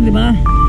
Dire-diretso di ba?